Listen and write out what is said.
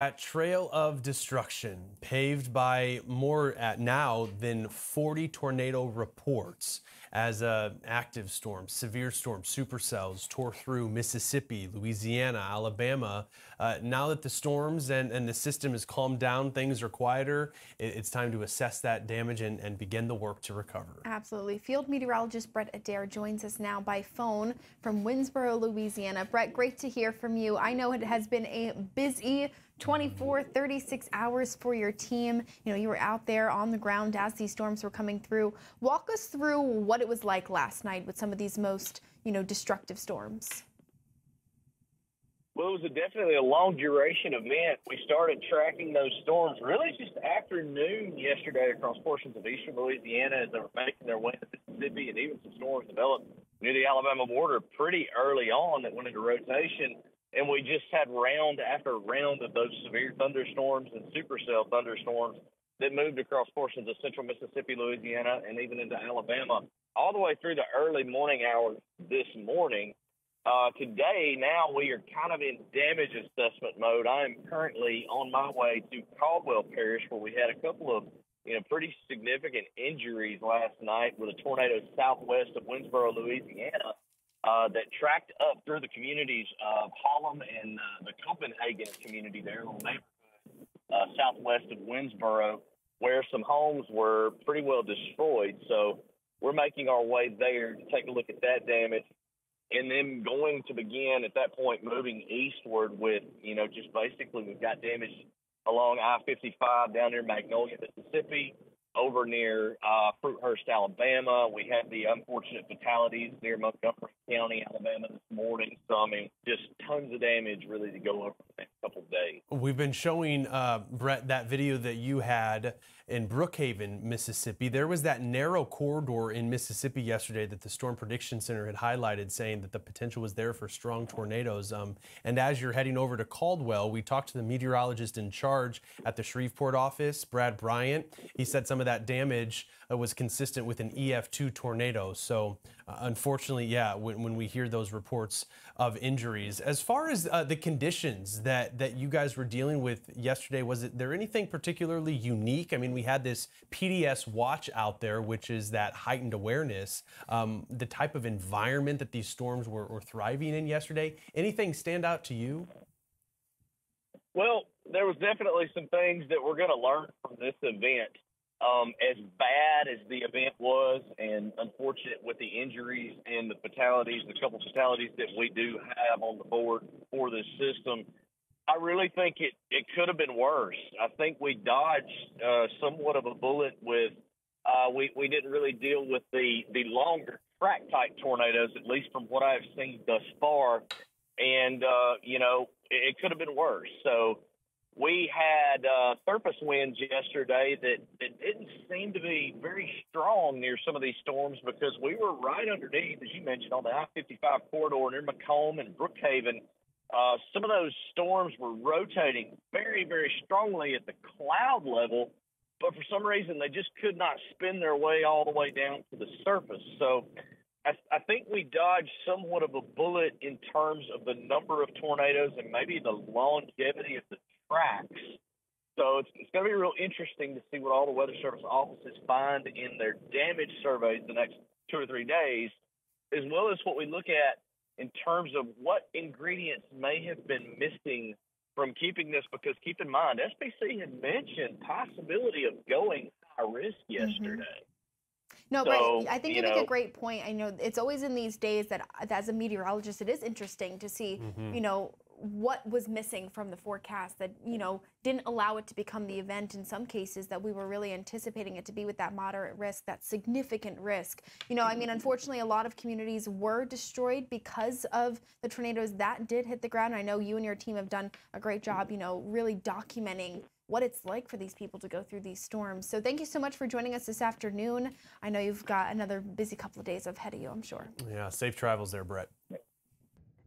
That trail of destruction, paved by more at now than 40 tornado reports as uh, active storms, severe storms, supercells tore through Mississippi, Louisiana, Alabama. Uh, now that the storms and, and the system has calmed down, things are quieter, it, it's time to assess that damage and, and begin the work to recover. Absolutely. Field meteorologist Brett Adair joins us now by phone from Winnsboro, Louisiana. Brett, great to hear from you. I know it has been a busy 24, 36 hours for your team. You know, you were out there on the ground as these storms were coming through. Walk us through what it was like last night with some of these most, you know, destructive storms. Well, it was a definitely a long duration event. We started tracking those storms really just afternoon yesterday across portions of eastern Louisiana as they were making their way to Mississippi, and even some storms developed near the Alabama border pretty early on that went into rotation and we just had round after round of those severe thunderstorms and supercell thunderstorms that moved across portions of central Mississippi, Louisiana, and even into Alabama, all the way through the early morning hours this morning. Uh, today, now we are kind of in damage assessment mode. I am currently on my way to Caldwell Parish, where we had a couple of you know pretty significant injuries last night with a tornado southwest of Winnsboro, Louisiana uh, that tracked up through the communities of Hallam and uh, the Copenhagen community there, little neighborhood uh, southwest of Winnsboro, where some homes were pretty well destroyed. So we're making our way there to take a look at that damage. And then going to begin at that point moving eastward with, you know, just basically we've got damage along I 55 down near Magnolia, Mississippi, over near uh, Fruithurst, Alabama. We had the unfortunate fatalities near Montgomery County, Alabama this morning. So, I mean, just tons of damage really to go over next couple of days. We've been showing, uh, Brett, that video that you had in Brookhaven, Mississippi. There was that narrow corridor in Mississippi yesterday that the Storm Prediction Center had highlighted, saying that the potential was there for strong tornadoes. Um, and as you're heading over to Caldwell, we talked to the meteorologist in charge at the Shreveport office, Brad Bryant. He said some of that damage uh, was consistent with an EF2 tornado. So, unfortunately, yeah, when, when, we hear those reports of injuries, as far as uh, the conditions that that you guys were dealing with yesterday, was it there anything particularly unique? I mean, we had this PDS watch out there, which is that heightened awareness, um, the type of environment that these storms were, were thriving in yesterday. Anything stand out to you? Well, there was definitely some things that we're going to learn from this event. Um, as bad as the event was, and unfortunate with the injuries and the fatalities, the couple fatalities that we do have on the board for this system, I really think it, it could have been worse. I think we dodged uh, somewhat of a bullet with uh, we we didn't really deal with the the longer track type tornadoes, at least from what I've seen thus far. And uh, you know, it, it could have been worse. So we had uh, surface winds yesterday that, that didn't seem to be very strong near some of these storms because we were right underneath, as you mentioned, on the I-55 corridor near McComb and Brookhaven uh, some of those storms were rotating very, very strongly at the cloud level, but for some reason they just could not spin their way all the way down to the surface. So I, I think we dodged somewhat of a bullet in terms of the number of tornadoes and maybe the longevity of the tracks. So it's, it's going to be real interesting to see what all the Weather Service offices find in their damage surveys the next two or three days, as well as what we look at in terms of what ingredients may have been missing from keeping this because keep in mind SPC had mentioned possibility of going high risk mm-hmm. yesterday. Mm-hmm. No, so, but I think you, you make a great point. I know it's always in these days that as a meteorologist, it is interesting to see, mm-hmm. you know, what was missing from the forecast that you know didn't allow it to become the event in some cases that we were really anticipating it to be with that moderate risk that significant risk you know i mean unfortunately a lot of communities were destroyed because of the tornadoes that did hit the ground i know you and your team have done a great job you know really documenting what it's like for these people to go through these storms. So thank you so much for joining us this afternoon. I know you've got another busy couple of days ahead of you, I'm sure. Yeah, safe travels there, Brett.